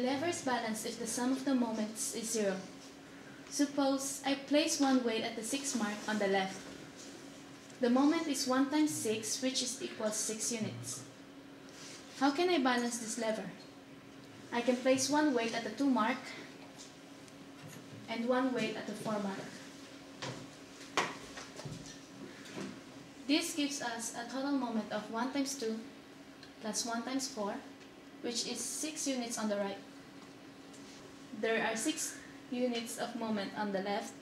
The lever is balanced if the sum of the moments is zero. Suppose I place one weight at the 6 mark on the left. The moment is 1 times 6, which is equals 6 units. How can I balance this lever? I can place one weight at the 2 mark and one weight at the 4 mark. This gives us a total moment of 1 times 2 plus 1 times 4, which is 6 units on the right. There are 6 units of moment on the left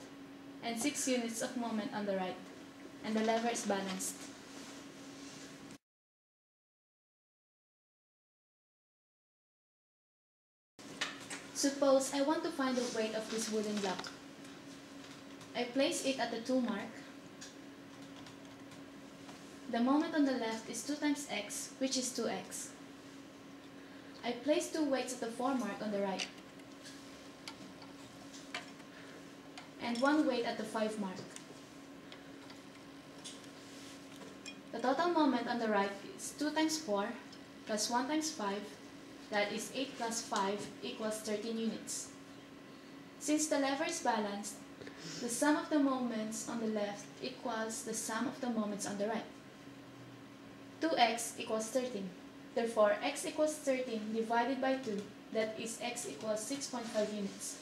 and 6 units of moment on the right, and the lever is balanced. Suppose I want to find the weight of this wooden block. I place it at the 2 mark. The moment on the left is 2 times x, which is 2x. I place two weights at the 4 mark on the right. and one weight at the 5 mark. The total moment on the right is 2 times 4 plus 1 times 5, that is 8 plus 5 equals 13 units. Since the lever is balanced, the sum of the moments on the left equals the sum of the moments on the right. 2x equals 13. Therefore, x equals 13 divided by 2, that is x equals 6.5 units.